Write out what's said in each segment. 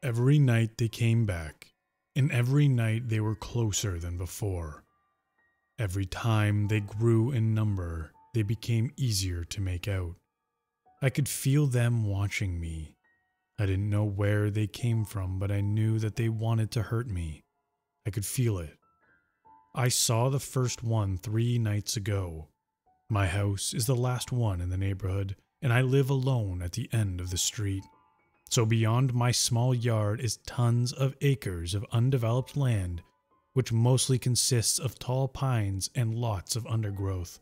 Every night they came back, and every night they were closer than before. Every time they grew in number, they became easier to make out. I could feel them watching me. I didn't know where they came from, but I knew that they wanted to hurt me. I could feel it. I saw the first one three nights ago. My house is the last one in the neighborhood, and I live alone at the end of the street. So beyond my small yard is tons of acres of undeveloped land, which mostly consists of tall pines and lots of undergrowth.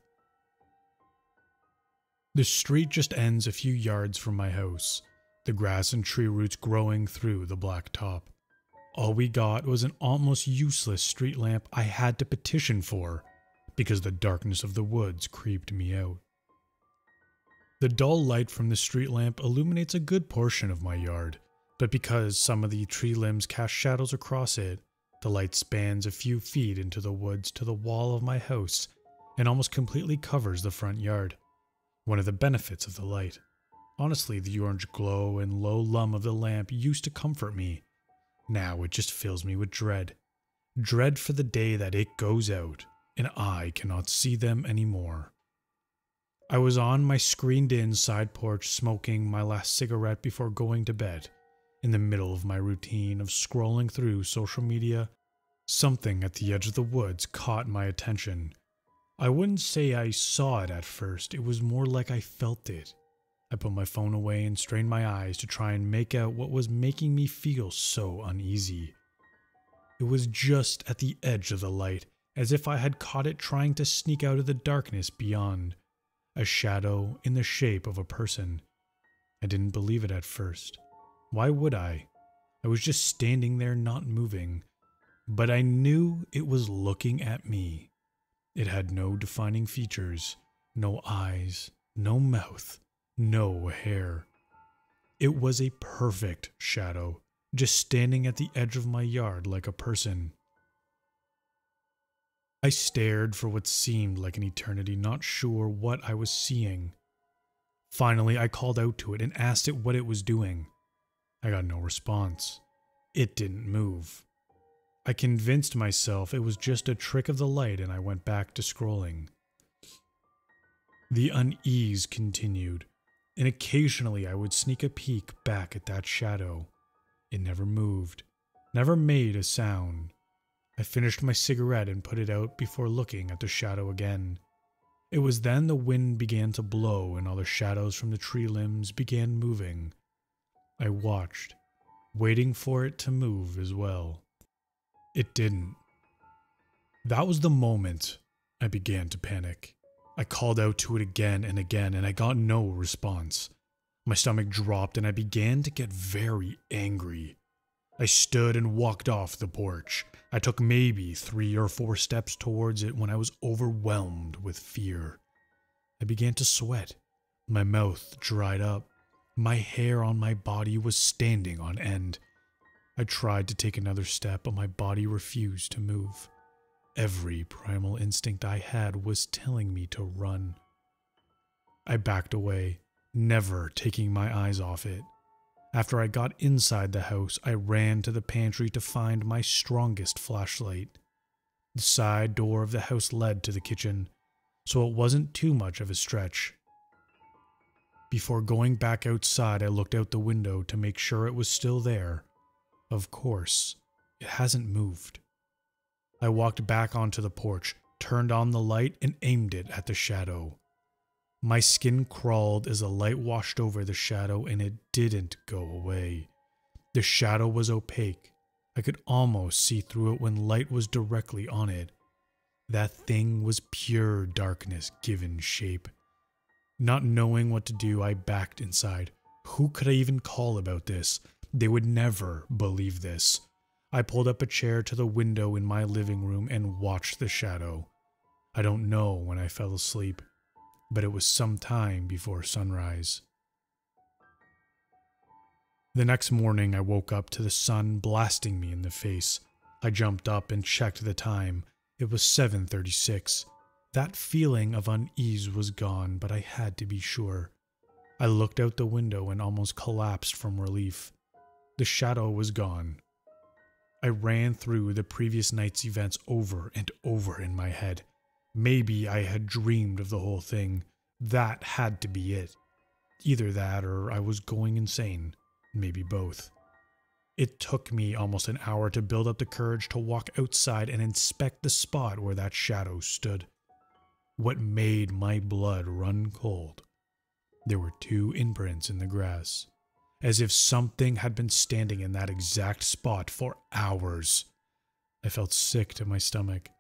The street just ends a few yards from my house, the grass and tree roots growing through the black top. All we got was an almost useless street lamp I had to petition for because the darkness of the woods creeped me out. The dull light from the street lamp illuminates a good portion of my yard, but because some of the tree limbs cast shadows across it, the light spans a few feet into the woods to the wall of my house and almost completely covers the front yard. One of the benefits of the light. Honestly, the orange glow and low lum of the lamp used to comfort me. Now it just fills me with dread. Dread for the day that it goes out and I cannot see them anymore. I was on my screened in side porch smoking my last cigarette before going to bed. In the middle of my routine of scrolling through social media, something at the edge of the woods caught my attention. I wouldn't say I saw it at first, it was more like I felt it. I put my phone away and strained my eyes to try and make out what was making me feel so uneasy. It was just at the edge of the light, as if I had caught it trying to sneak out of the darkness beyond a shadow in the shape of a person. I didn't believe it at first. Why would I? I was just standing there not moving, but I knew it was looking at me. It had no defining features, no eyes, no mouth, no hair. It was a perfect shadow, just standing at the edge of my yard like a person. I stared for what seemed like an eternity, not sure what I was seeing. Finally, I called out to it and asked it what it was doing. I got no response. It didn't move. I convinced myself it was just a trick of the light and I went back to scrolling. The unease continued, and occasionally I would sneak a peek back at that shadow. It never moved, never made a sound. I finished my cigarette and put it out before looking at the shadow again. It was then the wind began to blow and all the shadows from the tree limbs began moving. I watched, waiting for it to move as well. It didn't. That was the moment I began to panic. I called out to it again and again and I got no response. My stomach dropped and I began to get very angry. I stood and walked off the porch. I took maybe three or four steps towards it when I was overwhelmed with fear. I began to sweat. My mouth dried up. My hair on my body was standing on end. I tried to take another step, but my body refused to move. Every primal instinct I had was telling me to run. I backed away, never taking my eyes off it. After I got inside the house, I ran to the pantry to find my strongest flashlight. The side door of the house led to the kitchen, so it wasn't too much of a stretch. Before going back outside, I looked out the window to make sure it was still there. Of course, it hasn't moved. I walked back onto the porch, turned on the light, and aimed it at the shadow. My skin crawled as the light washed over the shadow and it didn't go away. The shadow was opaque. I could almost see through it when light was directly on it. That thing was pure darkness given shape. Not knowing what to do, I backed inside. Who could I even call about this? They would never believe this. I pulled up a chair to the window in my living room and watched the shadow. I don't know when I fell asleep but it was some time before sunrise. The next morning, I woke up to the sun blasting me in the face. I jumped up and checked the time. It was 7:36. That feeling of unease was gone, but I had to be sure. I looked out the window and almost collapsed from relief. The shadow was gone. I ran through the previous night's events over and over in my head. Maybe I had dreamed of the whole thing. That had to be it. Either that or I was going insane. Maybe both. It took me almost an hour to build up the courage to walk outside and inspect the spot where that shadow stood. What made my blood run cold? There were two imprints in the grass, as if something had been standing in that exact spot for hours. I felt sick to my stomach.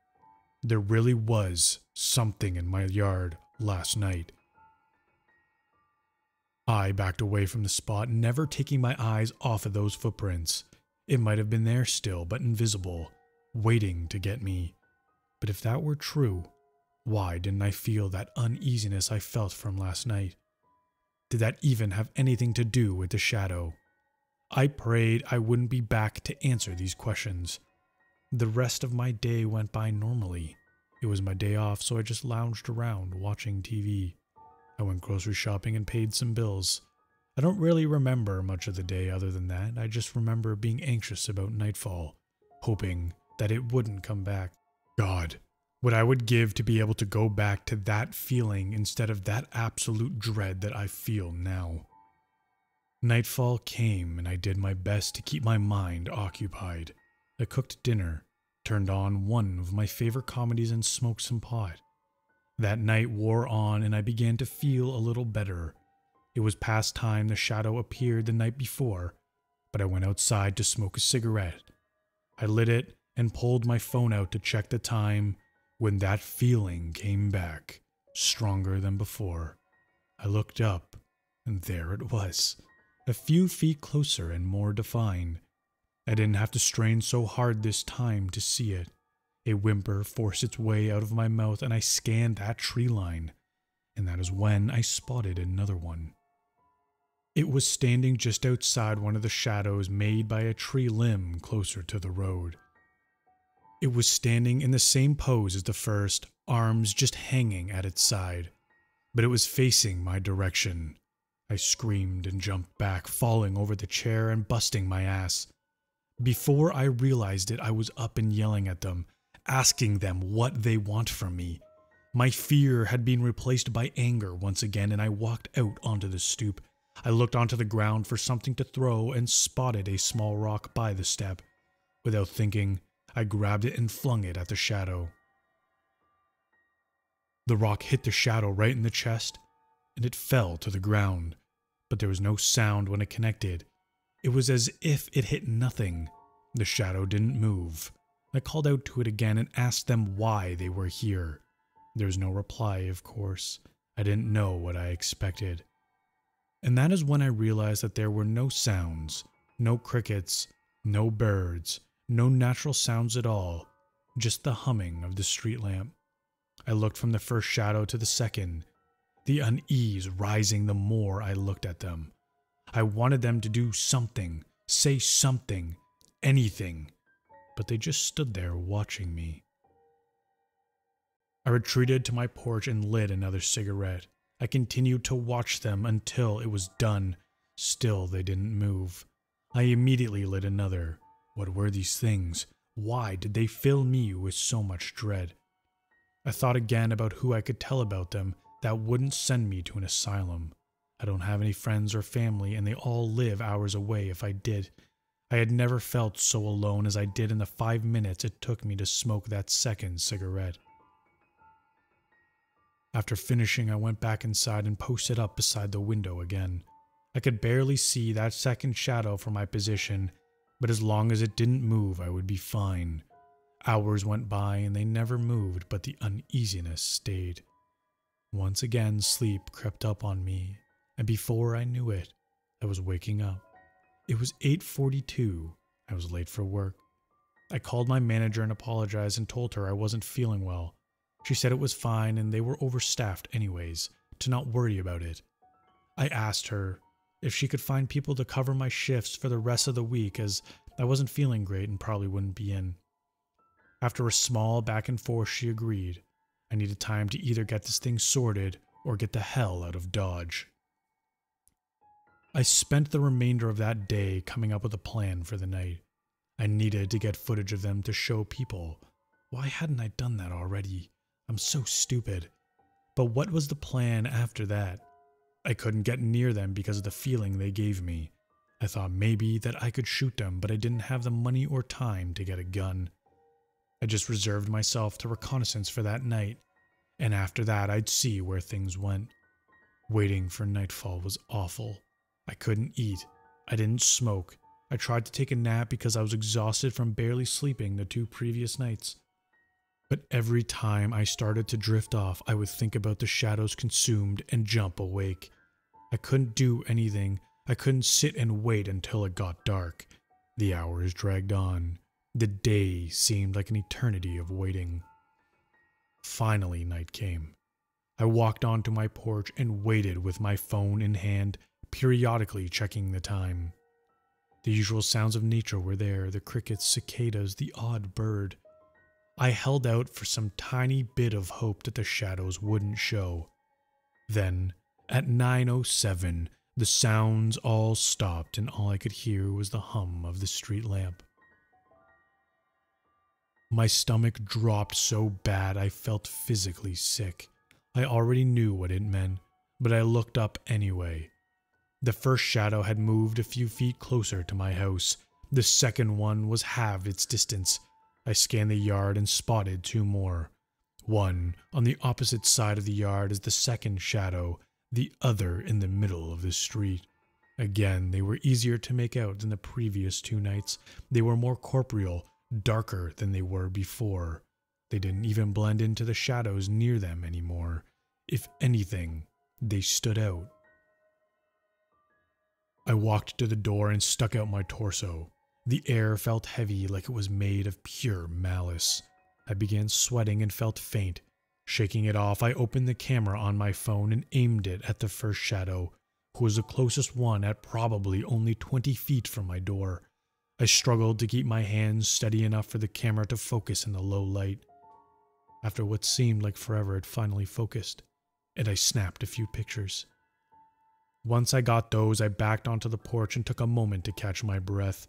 There really was something in my yard last night. I backed away from the spot, never taking my eyes off of those footprints. It might have been there still, but invisible, waiting to get me. But if that were true, why didn't I feel that uneasiness I felt from last night? Did that even have anything to do with the shadow? I prayed I wouldn't be back to answer these questions. The rest of my day went by normally. It was my day off, so I just lounged around watching TV. I went grocery shopping and paid some bills. I don't really remember much of the day other than that. I just remember being anxious about nightfall, hoping that it wouldn't come back. God, what I would give to be able to go back to that feeling instead of that absolute dread that I feel now. Nightfall came and I did my best to keep my mind occupied. I cooked dinner, turned on one of my favorite comedies, and smoked some pot. That night wore on, and I began to feel a little better. It was past time the shadow appeared the night before, but I went outside to smoke a cigarette. I lit it and pulled my phone out to check the time when that feeling came back, stronger than before. I looked up, and there it was, a few feet closer and more defined. I didn't have to strain so hard this time to see it. A whimper forced its way out of my mouth, and I scanned that tree line. And that is when I spotted another one. It was standing just outside one of the shadows made by a tree limb closer to the road. It was standing in the same pose as the first, arms just hanging at its side. But it was facing my direction. I screamed and jumped back, falling over the chair and busting my ass. Before I realized it, I was up and yelling at them, asking them what they want from me. My fear had been replaced by anger once again, and I walked out onto the stoop. I looked onto the ground for something to throw and spotted a small rock by the step. Without thinking, I grabbed it and flung it at the shadow. The rock hit the shadow right in the chest, and it fell to the ground, but there was no sound when it connected. It was as if it hit nothing. The shadow didn't move. I called out to it again and asked them why they were here. There was no reply, of course. I didn't know what I expected. And that is when I realized that there were no sounds, no crickets, no birds, no natural sounds at all, just the humming of the street lamp. I looked from the first shadow to the second, the unease rising the more I looked at them. I wanted them to do something, say something, anything but they just stood there watching me. I retreated to my porch and lit another cigarette. I continued to watch them until it was done. Still, they didn't move. I immediately lit another. What were these things? Why did they fill me with so much dread? I thought again about who I could tell about them that wouldn't send me to an asylum. I don't have any friends or family, and they all live hours away if I did. I had never felt so alone as I did in the five minutes it took me to smoke that second cigarette. After finishing, I went back inside and posted up beside the window again. I could barely see that second shadow from my position, but as long as it didn't move, I would be fine. Hours went by and they never moved, but the uneasiness stayed. Once again, sleep crept up on me, and before I knew it, I was waking up. It was 8:42. I was late for work. I called my manager and apologized and told her I wasn't feeling well. She said it was fine and they were overstaffed anyways, to not worry about it. I asked her if she could find people to cover my shifts for the rest of the week as I wasn't feeling great and probably wouldn't be in. After a small back and forth, she agreed. I needed time to either get this thing sorted or get the hell out of Dodge. I spent the remainder of that day coming up with a plan for the night. I needed to get footage of them to show people. Why hadn't I done that already? I'm so stupid. But what was the plan after that? I couldn't get near them because of the feeling they gave me. I thought maybe that I could shoot them, but I didn't have the money or time to get a gun. I just reserved myself to reconnaissance for that night, and after that I'd see where things went. Waiting for nightfall was awful. I couldn't eat. I didn't smoke. I tried to take a nap because I was exhausted from barely sleeping the two previous nights. But every time I started to drift off, I would think about the shadows consumed and jump awake. I couldn't do anything. I couldn't sit and wait until it got dark. The hours dragged on. The day seemed like an eternity of waiting. Finally, night came. I walked onto my porch and waited with my phone in hand, periodically checking the time. The usual sounds of nature were there the crickets, cicadas, the odd bird. I held out for some tiny bit of hope that the shadows wouldn't show. Then, at 9.07, the sounds all stopped and all I could hear was the hum of the street lamp. My stomach dropped so bad I felt physically sick. I already knew what it meant, but I looked up anyway. The first shadow had moved a few feet closer to my house. The second one was halved its distance, I scanned the yard and spotted two more. One on the opposite side of the yard is the second shadow, the other in the middle of the street. Again, they were easier to make out than the previous two nights. They were more corporeal, darker than they were before. They didn't even blend into the shadows near them anymore. If anything, they stood out. I walked to the door and stuck out my torso. The air felt heavy like it was made of pure malice. I began sweating and felt faint. Shaking it off, I opened the camera on my phone and aimed it at the first shadow, who was the closest one at probably only 20 feet from my door. I struggled to keep my hands steady enough for the camera to focus in the low light. After what seemed like forever, it finally focused, and I snapped a few pictures. Once I got those, I backed onto the porch and took a moment to catch my breath.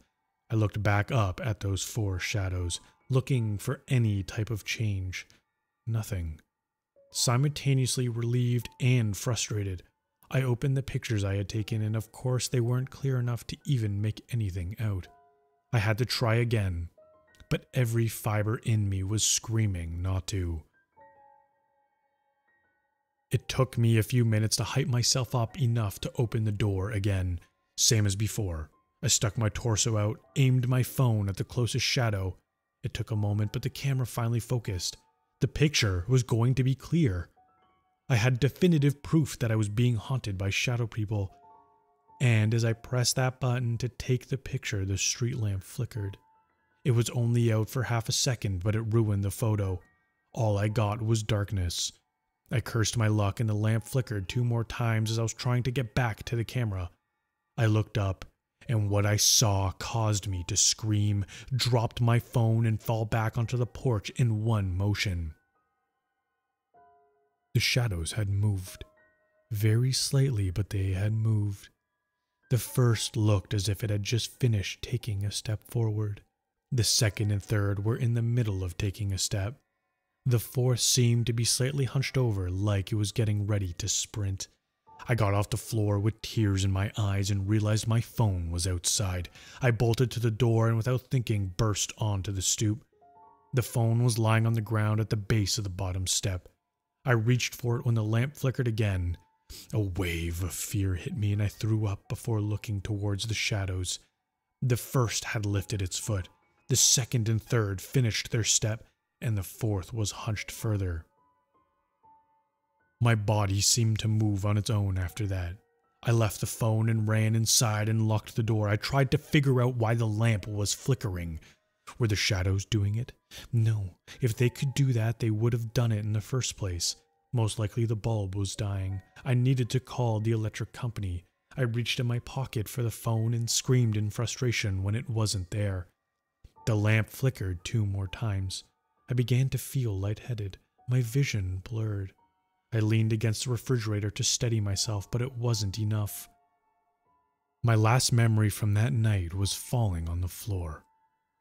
I looked back up at those four shadows, looking for any type of change. Nothing. Simultaneously relieved and frustrated, I opened the pictures I had taken, and of course, they weren't clear enough to even make anything out. I had to try again, but every fiber in me was screaming not to. It took me a few minutes to hype myself up enough to open the door again, same as before. I stuck my torso out, aimed my phone at the closest shadow. It took a moment, but the camera finally focused. The picture was going to be clear. I had definitive proof that I was being haunted by shadow people. And as I pressed that button to take the picture, the street lamp flickered. It was only out for half a second, but it ruined the photo. All I got was darkness. I cursed my luck and the lamp flickered two more times as I was trying to get back to the camera. I looked up and what I saw caused me to scream, dropped my phone, and fall back onto the porch in one motion. The shadows had moved. Very slightly, but they had moved. The first looked as if it had just finished taking a step forward. The second and third were in the middle of taking a step. The fourth seemed to be slightly hunched over, like it was getting ready to sprint. I got off the floor with tears in my eyes and realized my phone was outside. I bolted to the door and without thinking burst onto the stoop. The phone was lying on the ground at the base of the bottom step. I reached for it when the lamp flickered again. A wave of fear hit me and I threw up before looking towards the shadows. The first had lifted its foot. The second and third finished their step, and the fourth was hunched further. My body seemed to move on its own after that. I left the phone and ran inside and locked the door. I tried to figure out why the lamp was flickering. Were the shadows doing it? No. If they could do that, they would have done it in the first place. Most likely the bulb was dying. I needed to call the electric company. I reached in my pocket for the phone and screamed in frustration when it wasn't there. The lamp flickered two more times. I began to feel lightheaded, my vision blurred. I leaned against the refrigerator to steady myself, but it wasn't enough. My last memory from that night was falling on the floor.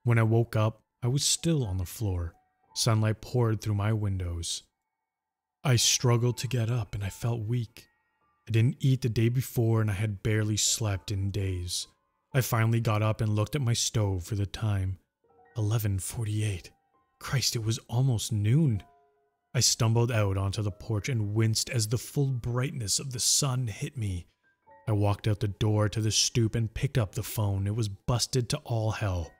When I woke up, I was still on the floor. Sunlight poured through my windows. I struggled to get up and I felt weak. I didn't eat the day before and I had barely slept in days. I finally got up and looked at my stove for the time. 11:48. Christ, it was almost noon. I stumbled out onto the porch and winced as the full brightness of the sun hit me. I walked out the door to the stoop and picked up the phone. It was busted to all hell.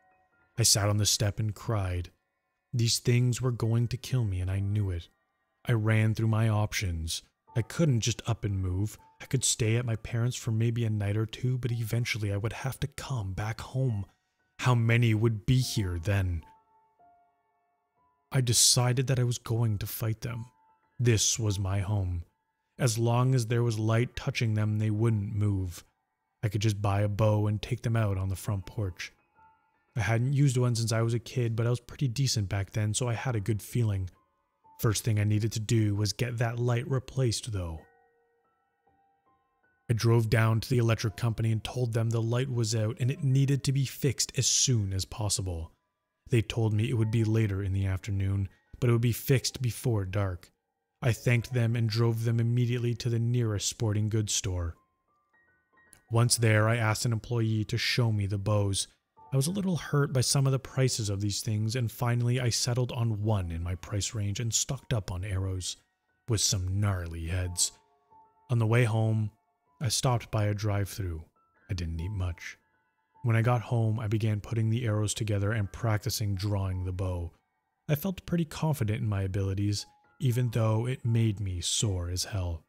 I sat on the step and cried. These things were going to kill me, and I knew it. I ran through my options. I couldn't just up and move. I could stay at my parents' for maybe a night or two, but eventually I would have to come back home. How many would be here then? I decided that I was going to fight them. This was my home. As long as there was light touching them, they wouldn't move. I could just buy a bow and take them out on the front porch. I hadn't used one since I was a kid, but I was pretty decent back then, so I had a good feeling. First thing I needed to do was get that light replaced, though. I drove down to the electric company and told them the light was out and it needed to be fixed as soon as possible. They told me it would be later in the afternoon, but it would be fixed before dark. I thanked them and drove them immediately to the nearest sporting goods store. Once there, I asked an employee to show me the bows. I was a little hurt by some of the prices of these things, and finally I settled on one in my price range and stocked up on arrows, with some gnarly heads. On the way home, I stopped by a drive through. I didn't eat much. When I got home, I began putting the arrows together and practicing drawing the bow. I felt pretty confident in my abilities, even though it made me sore as hell.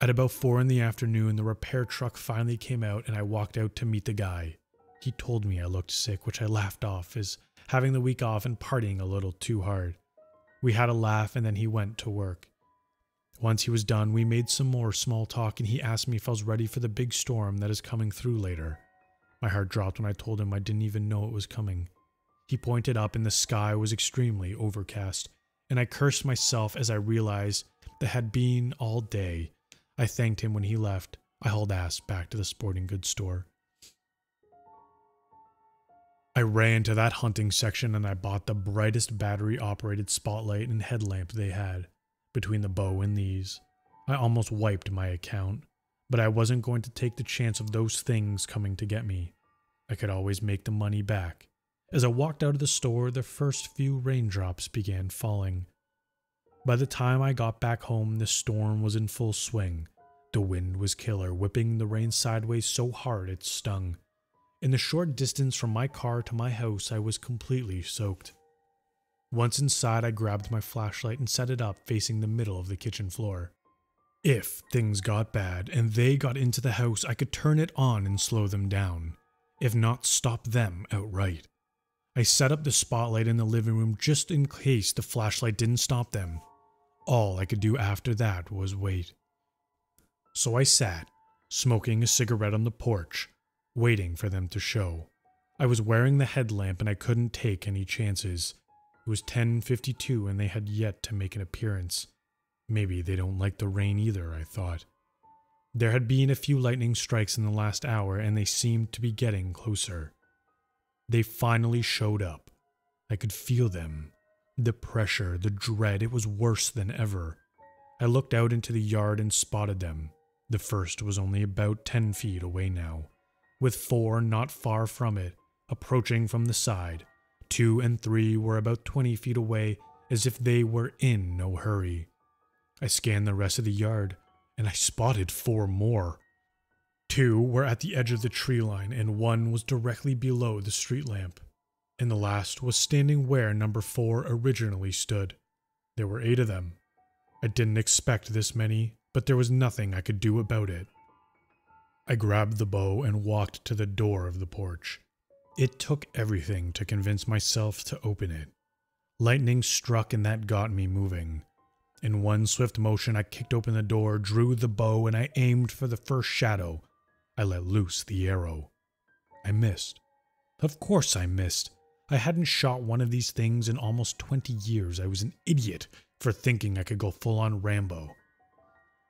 At about 4 in the afternoon, the repair truck finally came out and I walked out to meet the guy. He told me I looked sick, which I laughed off as having the week off and partying a little too hard. We had a laugh and then he went to work. Once he was done, we made some more small talk and he asked me if I was ready for the big storm that is coming through later. My heart dropped when I told him I didn't even know it was coming. He pointed up and the sky was extremely overcast and I cursed myself as I realized that had been all day. I thanked him when he left. I hauled ass back to the sporting goods store. I ran to that hunting section and I bought the brightest battery operated spotlight and headlamp they had. Between the bow and these, I almost wiped my account, but I wasn't going to take the chance of those things coming to get me. I could always make the money back. As I walked out of the store, the first few raindrops began falling. By the time I got back home, the storm was in full swing. The wind was killer, whipping the rain sideways so hard it stung. In the short distance from my car to my house, I was completely soaked. Once inside, I grabbed my flashlight and set it up facing the middle of the kitchen floor. If things got bad and they got into the house, I could turn it on and slow them down. If not, stop them outright. I set up the spotlight in the living room just in case the flashlight didn't stop them. All I could do after that was wait. So I sat, smoking a cigarette on the porch, waiting for them to show. I was wearing the headlamp and I couldn't take any chances. It was 10:52 and they had yet to make an appearance. Maybe they don't like the rain either, I thought. There had been a few lightning strikes in the last hour and they seemed to be getting closer. They finally showed up. I could feel them. The pressure, the dread, it was worse than ever. I looked out into the yard and spotted them. The first was only about 10 feet away now, with four not far from it, approaching from the side. Two and three were about 20 feet away, as if they were in no hurry. I scanned the rest of the yard, and I spotted four more. Two were at the edge of the tree line, and one was directly below the street lamp. And the last was standing where number four originally stood. There were eight of them. I didn't expect this many, but there was nothing I could do about it. I grabbed the bow and walked to the door of the porch. It took everything to convince myself to open it. Lightning struck and that got me moving. In one swift motion, I kicked open the door, drew the bow, and I aimed for the first shadow I let loose the arrow. I missed. Of course I missed. I hadn't shot one of these things in almost 20 years. I was an idiot for thinking I could go full on Rambo.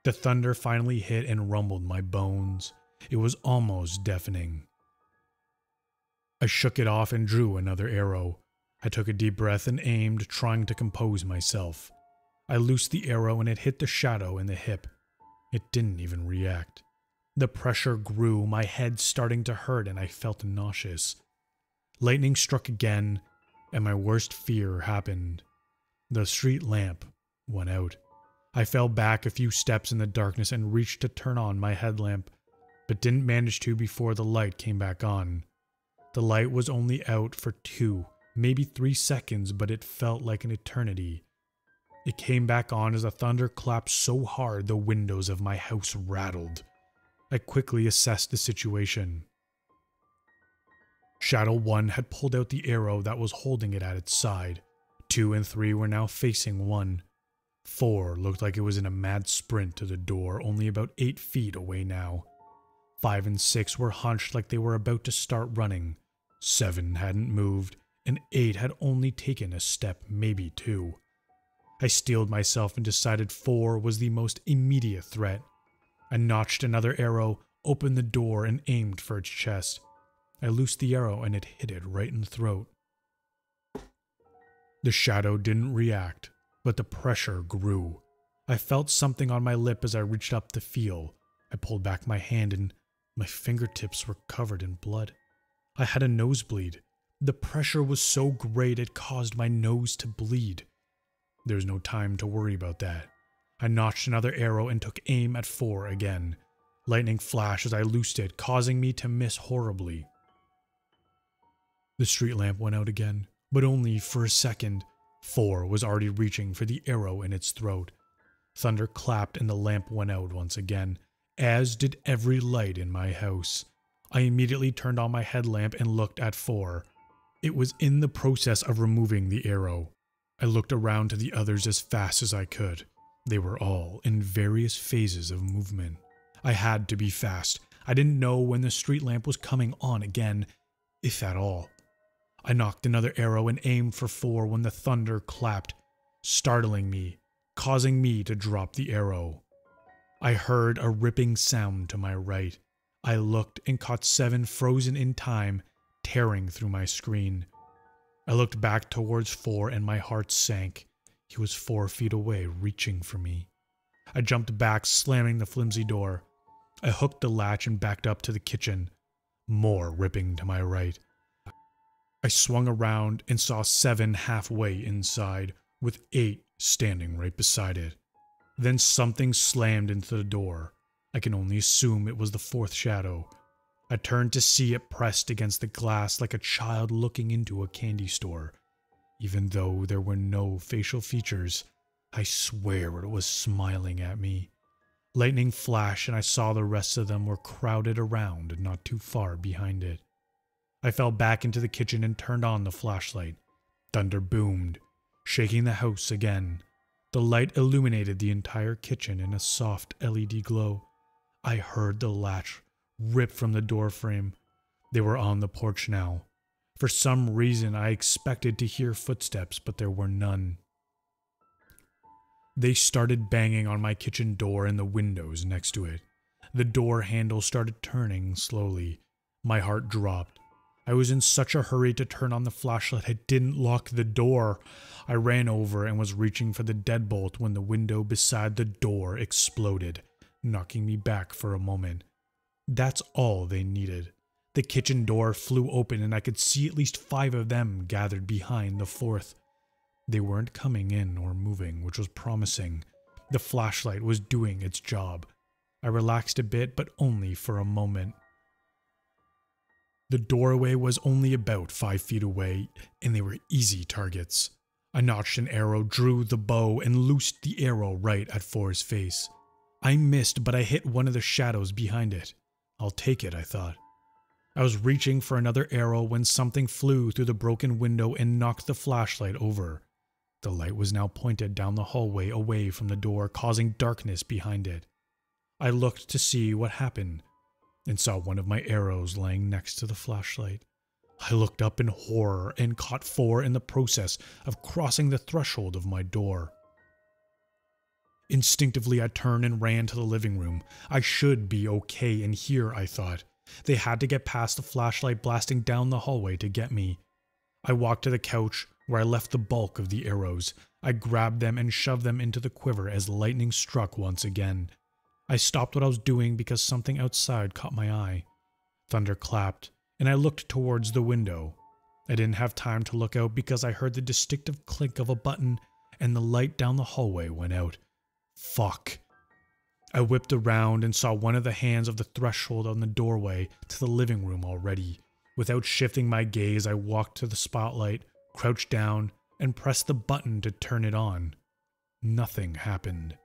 The thunder finally hit and rumbled my bones. It was almost deafening. I shook it off and drew another arrow. I took a deep breath and aimed, trying to compose myself. I loosed the arrow and it hit the shadow in the hip. It didn't even react. The pressure grew, my head starting to hurt, and I felt nauseous. Lightning struck again, and my worst fear happened. The street lamp went out. I fell back a few steps in the darkness and reached to turn on my headlamp, but didn't manage to before the light came back on. The light was only out for two, maybe three seconds, but it felt like an eternity. It came back on as the thunder clapped so hard the windows of my house rattled. I quickly assessed the situation. Shadow 1 had pulled out the arrow that was holding it at its side. 2 and 3 were now facing 1. 4 looked like it was in a mad sprint to the door, only about 8 feet away now. 5 and 6 were hunched like they were about to start running. 7 hadn't moved, and 8 had only taken a step, maybe two. I steeled myself and decided 4 was the most immediate threat. I notched another arrow, opened the door, and aimed for its chest. I loosed the arrow and it hit it right in the throat. The shadow didn't react, but the pressure grew. I felt something on my lip as I reached up to feel. I pulled back my hand and my fingertips were covered in blood. I had a nosebleed. The pressure was so great it caused my nose to bleed. There's no time to worry about that. I notched another arrow and took aim at four again. Lightning flashed as I loosed it, causing me to miss horribly. The street lamp went out again, but only for a second. Four was already reaching for the arrow in its throat. Thunder clapped and the lamp went out once again, as did every light in my house. I immediately turned on my headlamp and looked at four. It was in the process of removing the arrow. I looked around to the others as fast as I could. They were all in various phases of movement. I had to be fast. I didn't know when the street lamp was coming on again, if at all. I nocked another arrow and aimed for four when the thunder clapped, startling me, causing me to drop the arrow. I heard a ripping sound to my right. I looked and caught seven frozen in time, tearing through my screen. I looked back towards four and my heart sank. He was four feet away, reaching for me. I jumped back, slamming the flimsy door. I hooked the latch and backed up to the kitchen. More ripping to my right. I swung around and saw seven halfway inside, with eight standing right beside it. Then something slammed into the door. I can only assume it was the fourth shadow. I turned to see it pressed against the glass like a child looking into a candy store. Even though there were no facial features, I swear it was smiling at me. Lightning flashed and I saw the rest of them were crowded around and not too far behind it. I fell back into the kitchen and turned on the flashlight. Thunder boomed, shaking the house again. The light illuminated the entire kitchen in a soft LED glow. I heard the latch rip from the doorframe. They were on the porch now. For some reason, I expected to hear footsteps, but there were none. They started banging on my kitchen door and the windows next to it. The door handle started turning slowly. My heart dropped. I was in such a hurry to turn on the flashlight, I didn't lock the door. I ran over and was reaching for the deadbolt when the window beside the door exploded, knocking me back for a moment. That's all they needed. The kitchen door flew open and I could see at least five of them gathered behind the fourth. They weren't coming in or moving, which was promising. The flashlight was doing its job. I relaxed a bit, but only for a moment. The doorway was only about five feet away, and they were easy targets. I notched an arrow, drew the bow, and loosed the arrow right at Four's face. I missed, but I hit one of the shadows behind it. I'll take it, I thought. I was reaching for another arrow when something flew through the broken window and knocked the flashlight over. The light was now pointed down the hallway away from the door, causing darkness behind it. I looked to see what happened and saw one of my arrows laying next to the flashlight. I looked up in horror and caught four in the process of crossing the threshold of my door. Instinctively, I turned and ran to the living room. I should be okay in here, I thought. They had to get past the flashlight blasting down the hallway to get me. I walked to the couch where I left the bulk of the arrows. I grabbed them and shoved them into the quiver as lightning struck once again. I stopped what I was doing because something outside caught my eye. Thunder clapped, and I looked towards the window. I didn't have time to look out because I heard the distinctive clink of a button and the light down the hallway went out. Fuck. I whipped around and saw one of the hands of the threshold on the doorway to the living room already. Without shifting my gaze, I walked to the spotlight, crouched down, and pressed the button to turn it on. Nothing happened.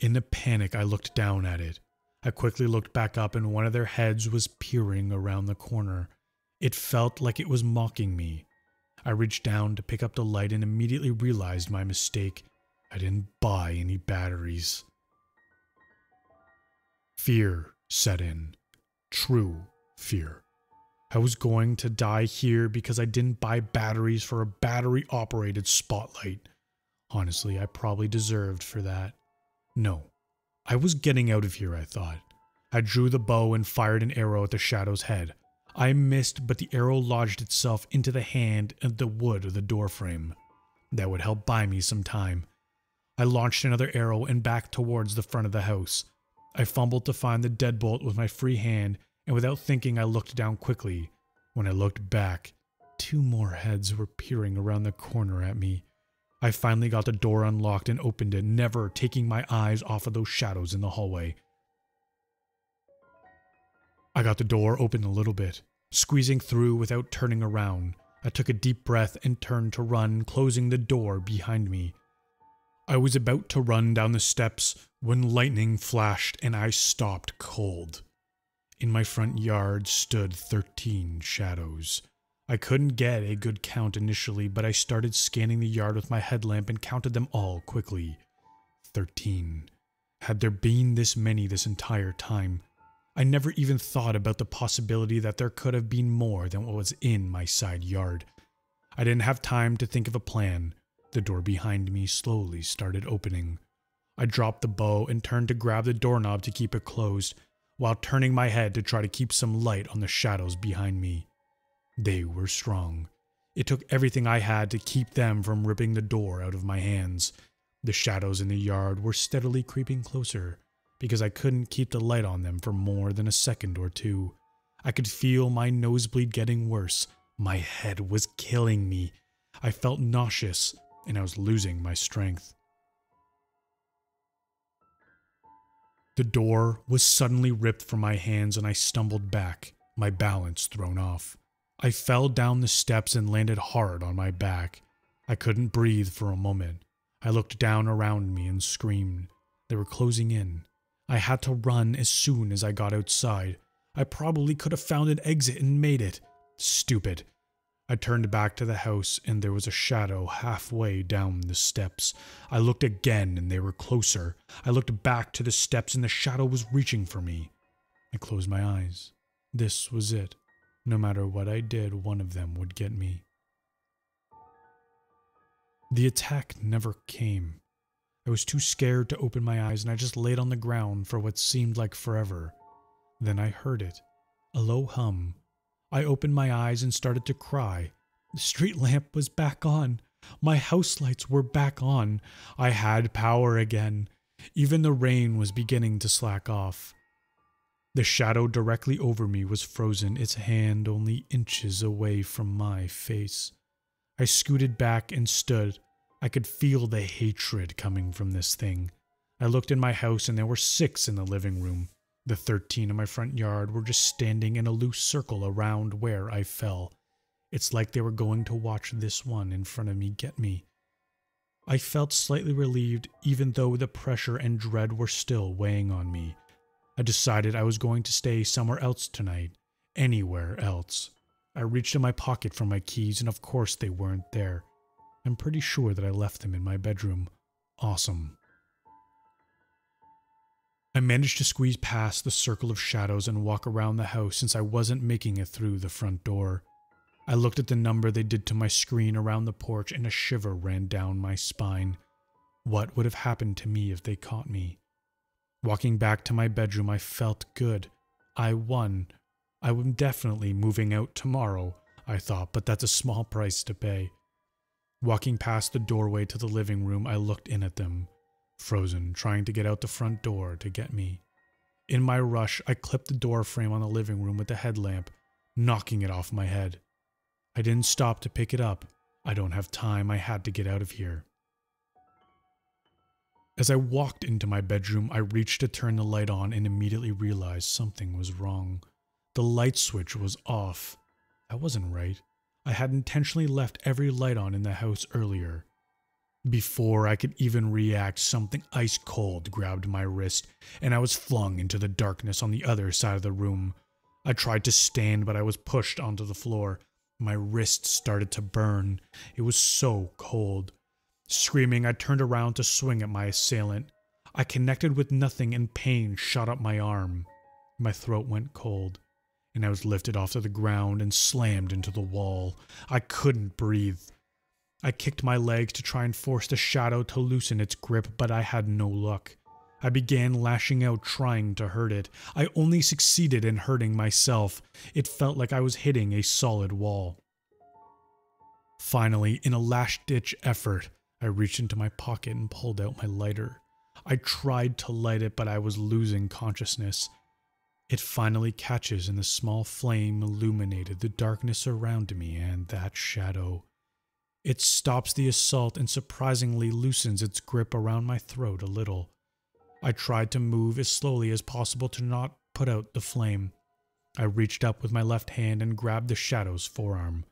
In a panic, I looked down at it. I quickly looked back up, and one of their heads was peering around the corner. It felt like it was mocking me. I reached down to pick up the light and immediately realized my mistake. I didn't buy any batteries. Fear set in. True fear. I was going to die here because I didn't buy batteries for a battery operated spotlight. Honestly, I probably deserved for that. No, I was getting out of here, I thought. I drew the bow and fired an arrow at the shadow's head. I missed, but the arrow lodged itself into the hand of the wood of the doorframe. That would help buy me some time. I launched another arrow and backed towards the front of the house. I fumbled to find the deadbolt with my free hand and without thinking, I looked down quickly. When I looked back, two more heads were peering around the corner at me. I finally got the door unlocked and opened it, never taking my eyes off of those shadows in the hallway. I got the door open a little bit, squeezing through without turning around. I took a deep breath and turned to run, closing the door behind me. I was about to run down the steps when lightning flashed and I stopped cold. In my front yard stood 13 shadows. I couldn't get a good count initially, but I started scanning the yard with my headlamp and counted them all quickly. 13. Had there been this many this entire time? I never even thought about the possibility that there could have been more than what was in my side yard. I didn't have time to think of a plan. The door behind me slowly started opening. I dropped the bow and turned to grab the doorknob to keep it closed while turning my head to try to keep some light on the shadows behind me. They were strong. It took everything I had to keep them from ripping the door out of my hands. The shadows in the yard were steadily creeping closer because I couldn't keep the light on them for more than a second or two. I could feel my nosebleed getting worse. My head was killing me. I felt nauseous and I was losing my strength. The door was suddenly ripped from my hands and I stumbled back, my balance thrown off. I fell down the steps and landed hard on my back. I couldn't breathe for a moment. I looked down around me and screamed. They were closing in. I had to run as soon as I got outside. I probably could have found an exit and made it. Stupid. I turned back to the house and there was a shadow halfway down the steps. I looked again and they were closer. I looked back to the steps and the shadow was reaching for me. I closed my eyes. This was it. No matter what I did, one of them would get me. The attack never came. I was too scared to open my eyes and I just laid on the ground for what seemed like forever. Then I heard it a low hum I opened my eyes and started to cry. The street lamp was back on. My house lights were back on. I had power again. Even the rain was beginning to slack off. The shadow directly over me was frozen, its hand only inches away from my face. I scooted back and stood. I could feel the hatred coming from this thing. I looked in my house and there were six in the living room. The 13 in my front yard were just standing in a loose circle around where I fell. It's like they were going to watch this one in front of me get me. I felt slightly relieved, even though the pressure and dread were still weighing on me. I decided I was going to stay somewhere else tonight, anywhere else. I reached in my pocket for my keys, and of course they weren't there. I'm pretty sure that I left them in my bedroom. Awesome. I managed to squeeze past the circle of shadows and walk around the house since I wasn't making it through the front door. I looked at the number they did to my screen around the porch and a shiver ran down my spine. What would have happened to me if they caught me? Walking back to my bedroom, I felt good. I won. I am definitely moving out tomorrow, I thought, but that's a small price to pay. Walking past the doorway to the living room, I looked in at them, frozen, trying to get out the front door to get me. In my rush, I clipped the door frame on the living room with the headlamp, knocking it off my head. I didn't stop to pick it up. I don't have time, I had to get out of here. As I walked into my bedroom, I reached to turn the light on and immediately realized something was wrong. The light switch was off. That wasn't right. I had intentionally left every light on in the house earlier. Before I could even react, something ice cold grabbed my wrist, and I was flung into the darkness on the other side of the room. I tried to stand, but I was pushed onto the floor. My wrist started to burn. It was so cold. Screaming, I turned around to swing at my assailant. I connected with nothing and pain shot up my arm. My throat went cold, and I was lifted off to the ground and slammed into the wall. I couldn't breathe. I kicked my legs to try and force the shadow to loosen its grip, but I had no luck. I began lashing out, trying to hurt it. I only succeeded in hurting myself. It felt like I was hitting a solid wall. Finally, in a last ditch effort, I reached into my pocket and pulled out my lighter. I tried to light it, but I was losing consciousness. It finally catches, and the small flame illuminated the darkness around me and that shadow. It stops the assault and surprisingly loosens its grip around my throat a little. I tried to move as slowly as possible to not put out the flame. I reached up with my left hand and grabbed the shadow's forearm.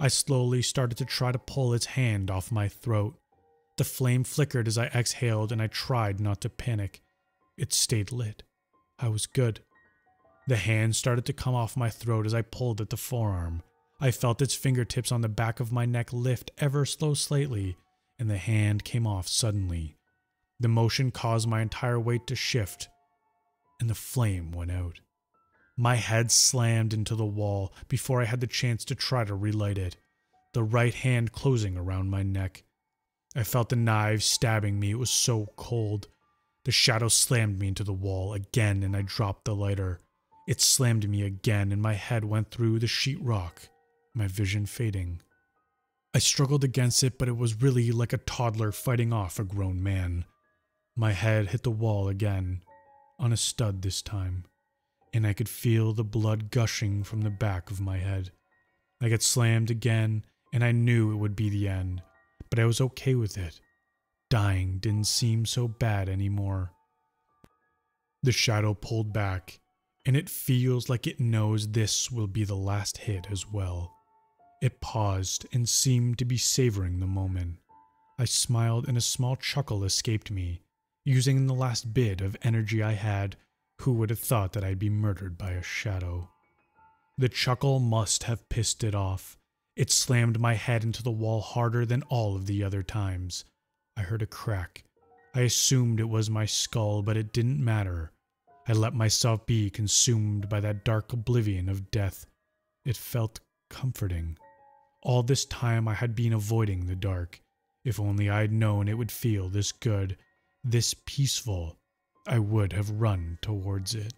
I slowly started to try to pull its hand off my throat. The flame flickered as I exhaled, and I tried not to panic. It stayed lit. I was good. The hand started to come off my throat as I pulled at the forearm. I felt its fingertips on the back of my neck lift ever so slightly, and the hand came off suddenly. The motion caused my entire weight to shift, and the flame went out. My head slammed into the wall before I had the chance to try to relight it, the right hand closing around my neck. I felt the knives stabbing me, it was so cold. The shadow slammed me into the wall again, and I dropped the lighter. It slammed me again, and my head went through the sheetrock, my vision fading. I struggled against it, but it was really like a toddler fighting off a grown man. My head hit the wall again, on a stud this time and I could feel the blood gushing from the back of my head. I got slammed again, and I knew it would be the end, but I was okay with it. Dying didn't seem so bad anymore. The shadow pulled back, and it feels like it knows this will be the last hit as well. It paused and seemed to be savoring the moment. I smiled, and a small chuckle escaped me, using the last bit of energy I had who would have thought that I'd be murdered by a shadow? The chuckle must have pissed it off. It slammed my head into the wall harder than all of the other times. I heard a crack. I assumed it was my skull, but it didn't matter. I let myself be consumed by that dark oblivion of death. It felt comforting. All this time I had been avoiding the dark. If only I'd known it would feel this good, this peaceful, I would have run towards it.